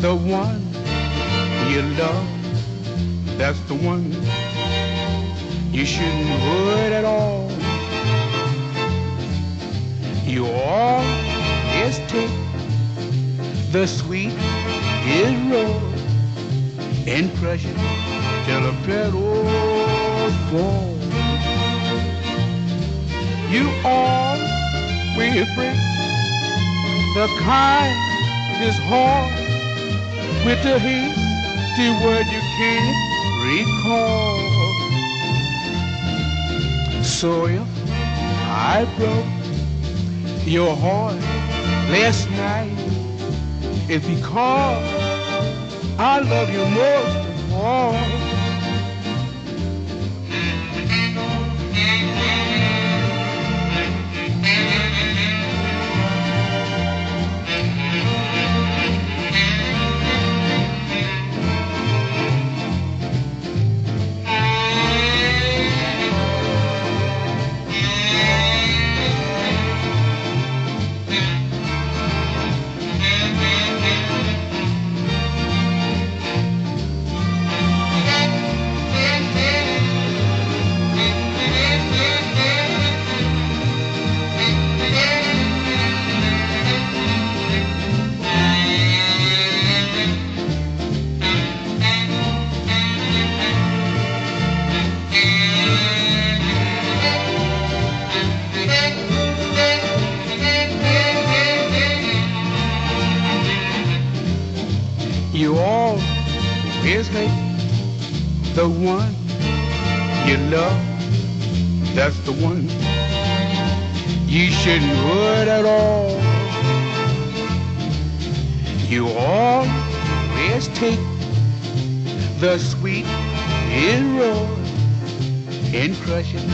the one you love, that's the one you shouldn't hurt at all. You always take the sweet is raw and crush it till the petal falls. You always break the kind is hard with the hasty word you can't recall. So if I broke your heart last night, it's because I love you most of all. Always hate the one you love. That's the one you shouldn't hurt at all. You always take the sweet in raw and crush it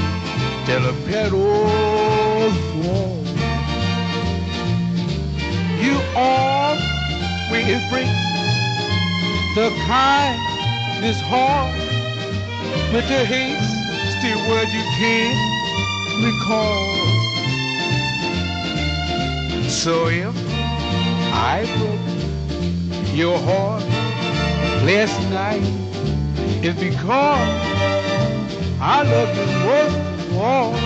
till the petals fall. You always break the kind is hard with the still word you can't recall. So if I broke your heart last night, it's because I love you most of all.